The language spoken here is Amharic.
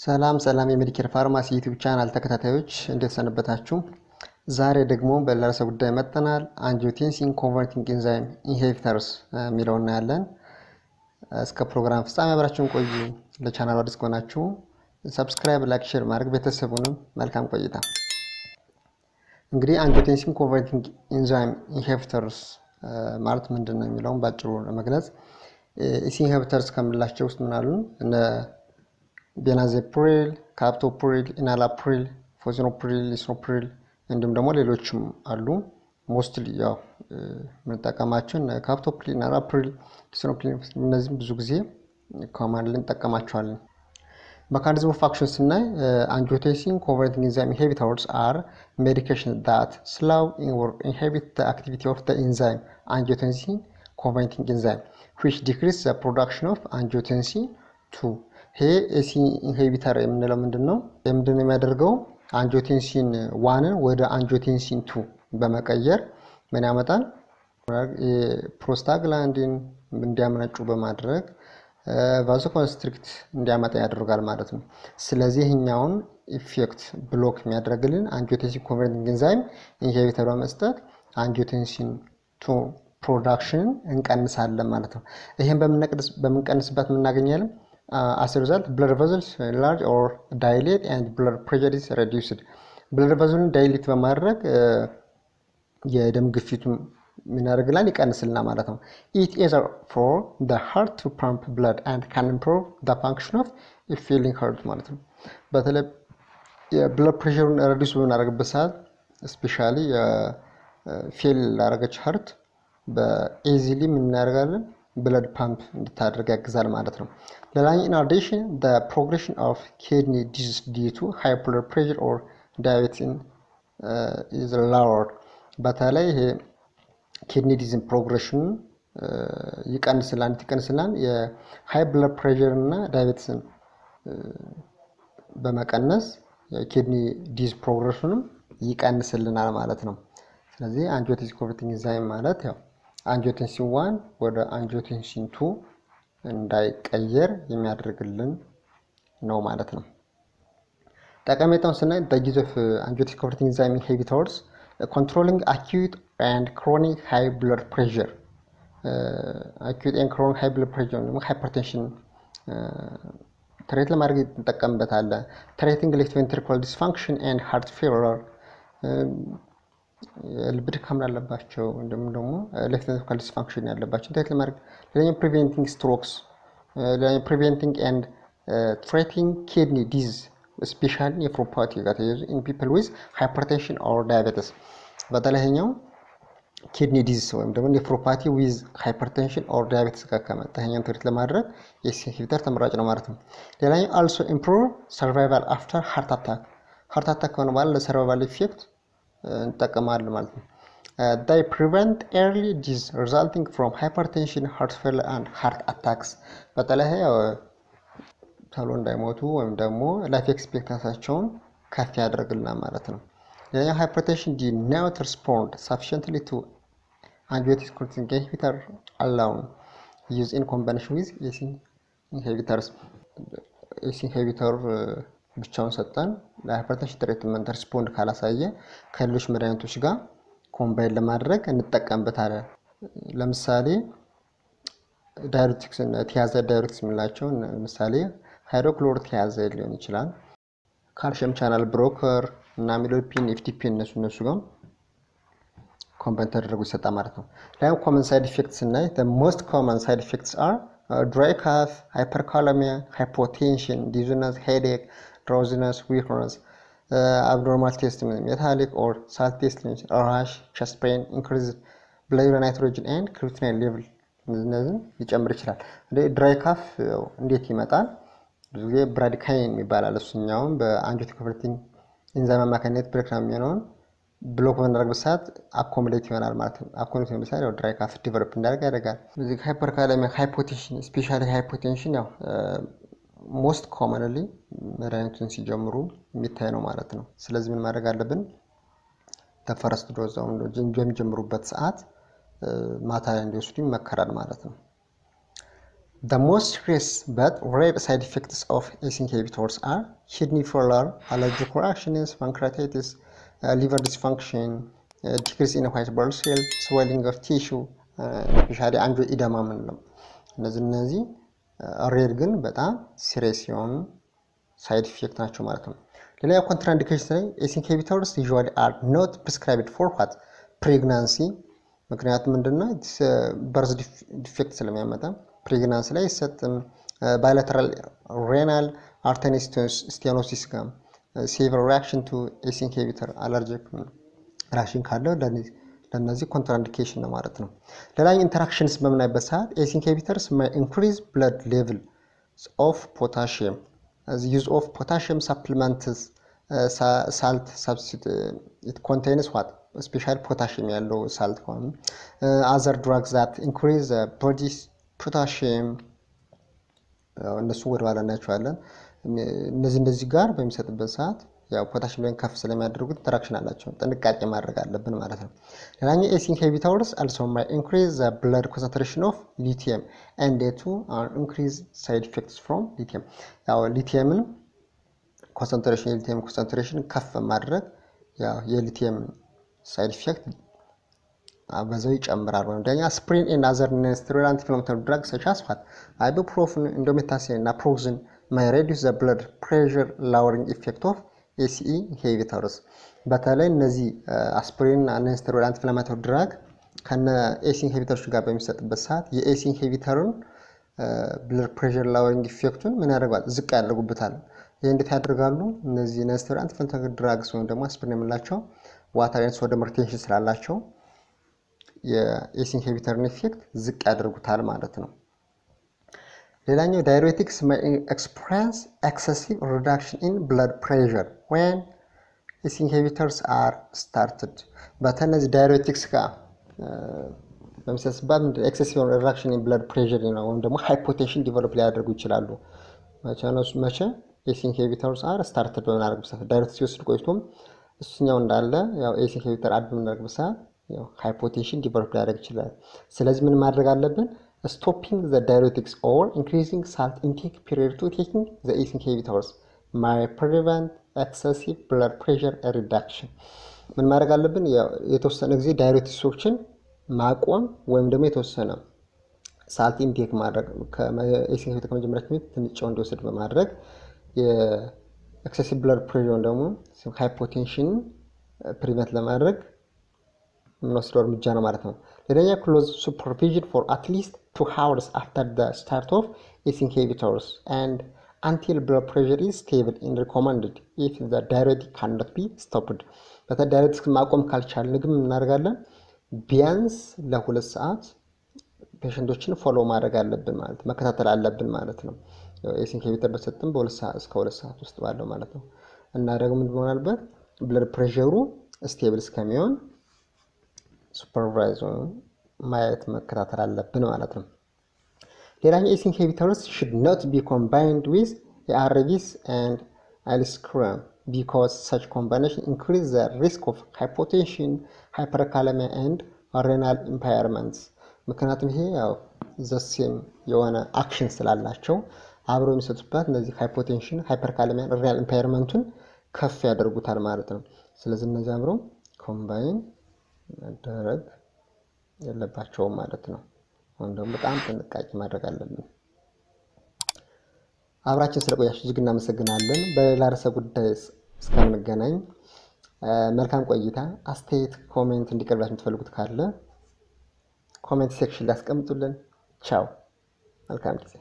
ሰላም ሰላም የ Medicare Pharmacy YouTube channel ተከታታዮች እንዴት ሰነበታችሁ? ዛሬ ደግሞ በሌላ ርዕሰ ጉዳይ መጥተናል። angiotensin converting enzyme inhibitors የሚለው እናያለን። እስከ ፕሮግራም ፍጻሜ አብራችሁን ቆዩ። ለቻናሉ አዲስ ከሆናችሁ subscribe፣ like፣ share ማድረግ ቤተሰቡንም መልካም ቆይታ። እንግዲህ angiotensin converting enzyme inhibitors ማለት ምንድን ነው የሚለውን በአጭሩ ለመግለጽ ACE inhibitors ከምንላቸው ውስጥ ምን አሉ እነ benazepril፣ captopril፣ enalapril፣ fosinopril፣ lisinopril እንዲሁም ደግሞ ሌሎችም አሉ። mostly ያው የምንጠቀማቸው captopril፣ enalapril፣ lisinopril እነዚህም ብዙ ጊዜ common እንጠቀማቸዋለን። mechanism of action ስናይ angiotensin converting enzyme inhibitors are medication that slow inhibit activity of enzyme angiotensin converting enzyme which decrease production of angiotensin two ይሄ ACE inhibitor የምንለው ምንድን ነው? ምንድን ነው የሚያደርገው? angiotensin one ን ወደ angiotensin two በመቀየር ምን ያመጣል? prostaglandin እንዲያመነጩ በማድረግ vasoconstrict እንዲያመጣ ያደርጋል ማለት ነው። ስለዚህ ይህኛውን effect block የሚያደርግልን angiotensin converting enzyme inhibitor በመስጠት angiotensin two production ን እንቀንሳለን ማለት ነው። ይህን በምንቀንስበት የምናገኛለን as a result blood vessels enlarge or dilate and blood pressure is reduced blood vessel dilate በማድረግ የደም ግፊቱን ምን ያደርግልናል ይቀንስልናል ማለት ነው። it is for heart to pump blood and can improve the function of a failing heart ማለት ነው። በተለይ የ blood pressure ኡን reduce በምናደርግበት ሰዓት specially fail ላደረገች heart በ easily ምን blood pump እንድታደርግ ያግዛል ማለት ነው። ሌላኛው progression of kidney disease due to high blood pressure or diabetes is lowered በተለይ ይሄ kidney disease ን progression ይቀንስልናል ይቀንስልናል የ high blood pressure እና diabetes ን በመቀነስ የ kidney disease progression ም ይቀንስልናል ማለት ነው። ስለዚህ angiotensin converting enzyme ማለት ያው angiotensin one ወደ angiotensin two እንዳይቀየር የሚያደርግልን ነው ማለት ነው። ጠቀሜታውን ስናይ uses of angiotensin converting enzyme inhibitors controlling acute and chronic high blood pressure acute and chronic high blood pressure ደግሞ hypertension treat ለማድረግ እንጠቀምበታለን። treating left ventricular dysfunction and heart failure የልብ ድካም ላለባቸው እንዲሁም ደግሞ left ventricular dysfunction ያለባቸው treat ለማድረግ ሌላኛው preventing strokes ሌላኛው preventing and treating kidney disease specially nephropathy ጋር ተያይዞ in people with hypertension or diabetes በተለይኛው kidney disease ወይም ደግሞ nephropathy with hypertension or diabetes ጋር ከመጣ ይሄኛውን ለማድረግ የ ACE inhibitor ተመራጭ ነው ማለት ነው። ሌላኛው also improve survival after heart attack heart attack ከሆነ በኋላ ለ survival effect እንጠቀማለን ማለት ነው። they prevent early death resulting from hypertension heart failure and heart attacks በተለይ ቶሎ እንዳይሞቱ ወይም ደግሞ life expectancy ያቸውን ከፍ ያደርግልናል ማለት ነው። ሌላኛው hypertension ዲ not respond sufficiently to angiotensin converting inhibitor alone use in combination with ACE inhibitors ACE inhibitor ብቻውን ሰጠን ለ hypertension treatment respond ካላሳየ ከሌሎች መድኃኒቶች ጋር combine ለማድረግ እንጠቀምበታለን። ለምሳሌ diuretics thiazide diuretics የምንላቸው ለምሳሌ hydrochlorothiazide ሊሆን ይችላል። calcium channel blocker እነ amlodipine nifedipine እነሱ እነሱ ጋር combine ተደርጎ ይሰጣል ማለት ነው። ላይም common side effect ስናይ most common side effects are dry cough፣ hyperkalemia፣ hypotension፣ dizziness፣ headache፣ drowsiness፣ weakness፣ abnormal taste metallic or salt taste rash፣ chest pain፣ increase blood nitrogen and creatinine level እነዚህን ሊጨምር ይችላል። dry cough እንዴት ይመጣል? ብዙ ጊዜ bradykinin ይባላል። እሱኛውን በ angiotensin converting enzyme አማካኝነት breakdown የሚሆነውን block በምናደርግበት ሰዓት accumulate ይሆናል ማለት ነው። accumulate የሚሆን ሰዓት dry cough develop እንዲያደርግ ያደርጋል። hyperkalemia፣ hypotension specially hypotension ያው most commonly መድኃኒቱን ሲጀምሩ የሚታይ ነው ማለት ነው። ስለዚህ ምን ማድረግ አለብን? first dose በሚጀምሩበት ሰዓት ማታ ላይ እንዲወስዱ ይመከራል ማለት ነው። serious but rare side effects of ACE inhibitors are kidney failure, allergic reactions, pancreatitis, uh, liver dysfunction, uh, decrease in white blood cell, swelling of tissue, especially angioedema ምንለው እነዚህ እነዚህ rare ግን በጣም serious የሆኑ side effect ናቸው ማለት ነው። ሌላ contraindication ላይ ACE inhibitors usually are not prescribed for what pregnancy ምክንያቱም ምንድነው birth defect ስለሚያመጣ pregnancy ላይ አይሰጥም። bilateral renal artery ጋር severe reaction to ACE inhibitor allergic reaction ካለው ለእነዚህ contraindication ነው ማለት ነው። ሌላኛው interactions በምናይበት ሰዓት ACE inhibitors may increase blood level of potassium use of potassium supplements salt it contains what special potassium ያለው salt ከሆኑ other drugs that increase body's potassium እነሱ ወደ እናያቸዋለን። እነዚህ እንደዚህ ጋር በሚሰጥበት ሰዓት ያው ፖታሽየም ላይ ከፍ ስለሚያደርጉት interaction አላቸው። ጥንቃቄ ማድረግ አለብን ማለት ነው። ሌላኛው ACE inhibitors also may increase the blood concentration of lithium and to are increase side effects from lithium ያው lithium ን concentration የ lithium concentration ከፍ ማድረግ ያው የ lithium side effect በዛው ይጨምራል። ወይም ደግሞ aspirin and other steroid anti-inflammatory drug such as what ibuprofen፣ indomethacin እና naproxen may reduce the blood pressure lowering effect of ACE inhibitors በተለይ እነዚህ አስፕሪን እና steroid anti-inflammatory drug ከነ ACE inhibitor ኦች ጋር በሚሰጥበት ሰዓት የ ACE inhibitor ን blood pressure lowering effect ኡን ምን ያደርጋል? ዝቅ ያደርጉበታል። ይህ እንዴት ያደርጋሉ? እነዚህ steroid anti-inflammatory drugs ወይም ደግሞ አስፕሪን የምንላቸው water and sodium retention ስላላቸው የ ACE inhibitor ን effect ዝቅ ያደርጉታል ማለት ነው። ሌላኛው diuretics experience excessive reduction in blood pressure when ACE inhibitors are started በተነዚህ diuretics ጋር በሚሰጥበት excessive reduction in blood pressure ነው ወይም ደግሞ hypotension develop ሊያደርጉ ይችላሉ። መቼ ACE inhibitors are started በምናደርግበት ሰዓት diuretic ሲወስድ ቆይቶም እሱኛው እንዳለ ያው ACE inhibitor add በምናደርግበት ሰዓት hypotension develop ሊያደርግ ይችላል። ስለዚህ ምን ማድረግ አለብን? Stopping the diuretics or increasing salt intake prior to taking the ACE inhibitors may prevent excessive blood pressure reduction ምን ማድረግ አለብን? የተወሰነ ጊዜ diuretics ኦችን ማቆም ወይም ደግሞ የተወሰነ salt intake ማድረግ ACE ን inhibitor ከመጀመራችን በፊት ትንሽ እንዲወስድ በማድረግ የ excessive blood pressure ደግሞ hypotension prevent ለማድረግ የምንወስደው እርምጃ ነው ማለት ነው። ሌላኛ close supervision for at least two hours after the start of ACE inhibitors and until blood pressure is stable in recommended ኢፍ ዘ ዳይሬቲክ ካንዶት ቢ ስቶፕድ። በተለይ ዳይሬቲክስ ማቆም ካልቻልን ግን እናደርጋለን ቢያንስ ለሁለት ሰዓት patient ኦችን follow ማድረግ አለብን ማለት መከታተል አለብን ማለት ነው። ACE inhibitor በሰጥም እስከ ሁለት ሰዓት ውስጥ ባለው ማለት ነው። እና ደግሞ ምንድን መሆን አለበት blood pressure ኡ stable እስከሚሆን supervise ማየት መከታተል አለብን ማለት ነው። ሌላኛው ACE inhibitors should not be combined with የ ARBs and aliskiren because such combination increase the risk of hypotension hyperkalemia and renal impairments ምክንያቱም ይሄ ያው the same የሆነ action ስላላቸው አብረው የሚሰጡበት እነዚህ hypotension hyperkalemia renal impairment ኡን ከፍ ያደርጉታል ማለት ነው። ስለዚህ እነዚህ አብረው combine መደረግ የለባቸውም ማለት ነው። አሁን ደግሞ በጣም ጥንቃቄ ማድረግ አለብን። አብራችን ስለቆያችሁ እጅግ እናመሰግናለን። በሌላ ርዕሰ ጉዳይ እስከምንገናኝ መልካም ቆይታ። አስተያየት፣ comment እንዲቀርባችሁ የምትፈልጉት ካለ comment section ላይ አስቀምጡልን። ቻው፣ መልካም ጊዜ